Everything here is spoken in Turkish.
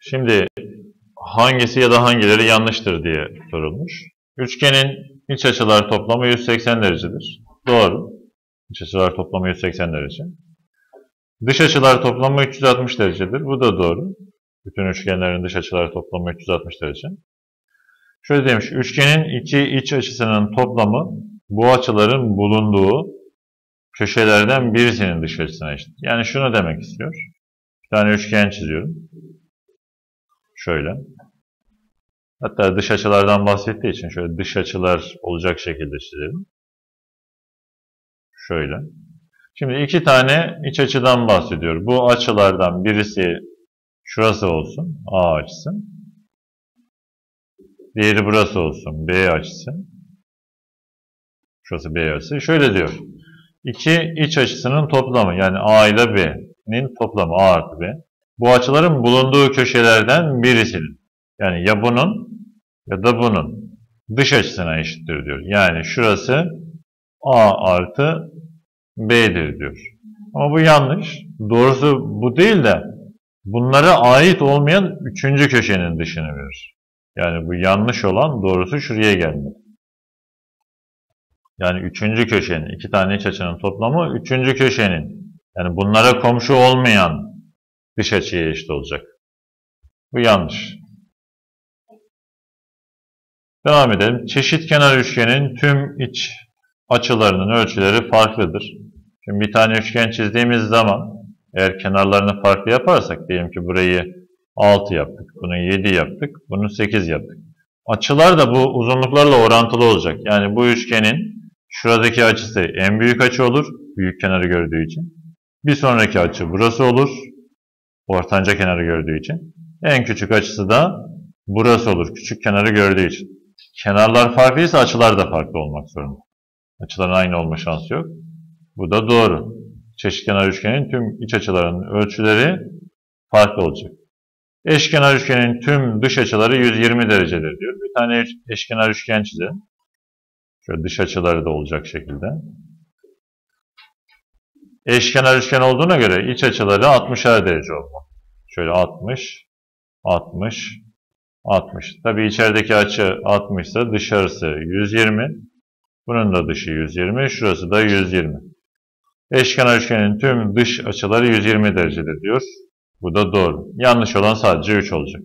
Şimdi hangisi ya da hangileri yanlıştır diye sorulmuş. Üçgenin iç açılar toplamı 180 derecedir. Doğru. İç açılar toplamı 180 derece. Dış açılar toplamı 360 derecedir. Bu da doğru. Bütün üçgenlerin dış açılar toplamı 360 derece. Şöyle demiş, üçgenin iki iç açısının toplamı bu açıların bulunduğu köşelerden birisinin dış açısına eşit. Yani şunu demek istiyor. Bir tane üçgen çiziyorum. Şöyle. Hatta dış açılardan bahsettiği için şöyle dış açılar olacak şekilde çizelim. Şöyle. Şimdi iki tane iç açıdan bahsediyor. Bu açılardan birisi şurası olsun. A açısı. Diğeri burası olsun. B açısı. Şurası B açısı. Şöyle diyor. İki iç açısının toplamı yani A ile B'nin toplamı A artı B. Bu açıların bulunduğu köşelerden birisinin. Yani ya bunun ya da bunun dış açısına eşittir diyor. Yani şurası A artı B'dir diyor. Ama bu yanlış. Doğrusu bu değil de bunlara ait olmayan üçüncü köşenin dışını verir. Yani bu yanlış olan doğrusu şuraya gelmedi. Yani üçüncü köşenin, iki tane iç açının toplamı üçüncü köşenin. Yani bunlara komşu olmayan dış açıya eşit olacak. Bu yanlış. Devam edelim. Çeşit kenar üçgenin tüm iç açılarının ölçüleri farklıdır. Şimdi bir tane üçgen çizdiğimiz zaman eğer kenarlarını farklı yaparsak diyelim ki burayı 6 yaptık, bunu 7 yaptık, bunu 8 yaptık. Açılar da bu uzunluklarla orantılı olacak. Yani bu üçgenin şuradaki açısı en büyük açı olur, büyük kenarı gördüğü için. Bir sonraki açı burası olur, ortanca kenarı gördüğü için. En küçük açısı da burası olur, küçük kenarı gördüğü için. Kenarlar farklıysa açılar da farklı olmak zorunda. Açıların aynı olma şansı yok. Bu da doğru. Çeşitkenar üçgenin tüm iç açılarının ölçüleri farklı olacak. Eşkenar üçgenin tüm dış açıları 120 derecedir diyor. Bir tane eşkenar üçgen çizelim. Şöyle dış açıları da olacak şekilde. Eşkenar üçgen olduğuna göre iç açıları 60'ar derece olmalı. Şöyle 60, 60, 60. Tabii içerideki açı 60 ise dışarısı 120. Bunun da dışı 120. Şurası da 120. Eşkenar üçgenin tüm dış açıları 120 derecedir diyor. Bu da doğru. Yanlış olan sadece 3 olacak.